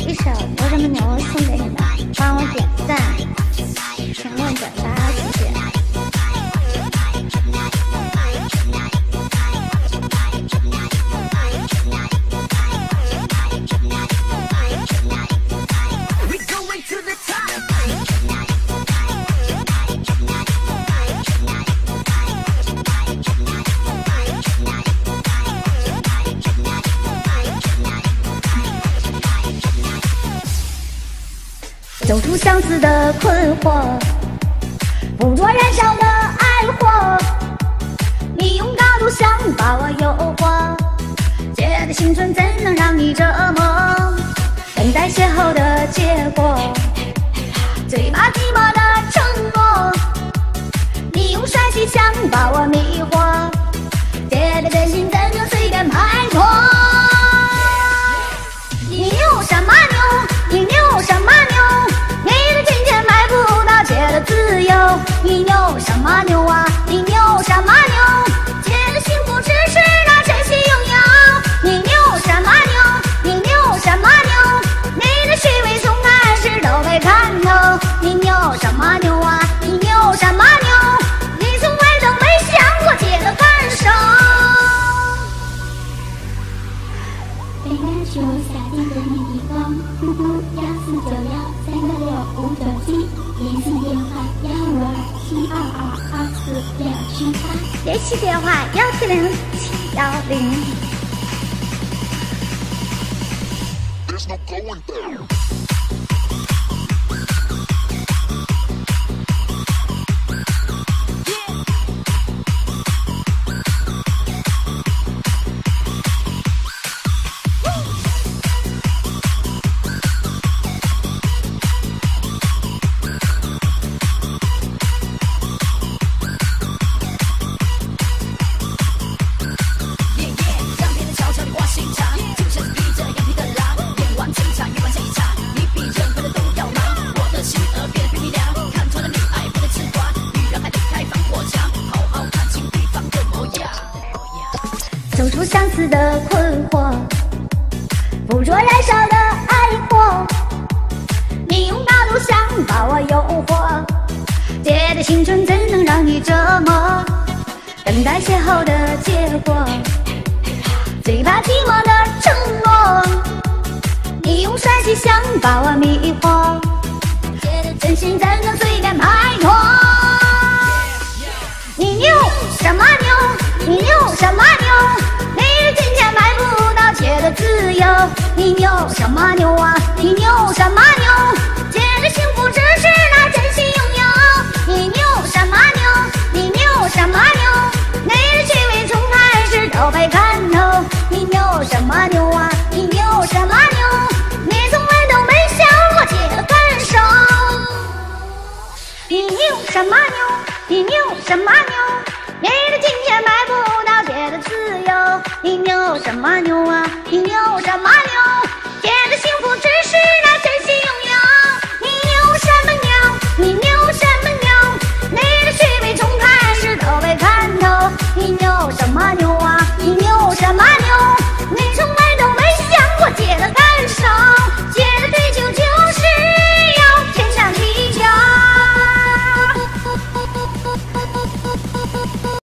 一首《我这么牛》送给你们，帮我点赞、评论、转发，走出相思的困惑，捕捉燃烧的爱火。你用高度想把我诱惑，借的青春怎能让你折磨？等待邂逅的结果，最怕寂寞的你牛什么牛啊？你牛什么牛？借的幸福只是那真心拥有。你牛什么牛？你牛什么牛？你的虚伪从开始都被看透。你牛什么牛啊？你牛什么牛？你从来都没想过借的感受。北南是我下定的那地方，嘟嘟幺四九幺三个六五九七，联系电话幺七二二二四六七八。联系电话幺七零七幺零。走出相思的困惑，捕捉燃烧的爱火。你用高度想把我诱惑，借的青春怎能让你折磨？等待邂逅的结果，最怕寂寞的承诺。你用帅气想把我迷惑，借的真心什么牛？啊？你牛什么牛？借的幸福只是那真心拥有。你牛什么牛？你牛什么牛？你的虚伪从开始都被看透。你牛什么牛？啊？你牛什么牛？你从来都没想过姐的感受。你牛什么牛？你牛什么牛？你的金钱买不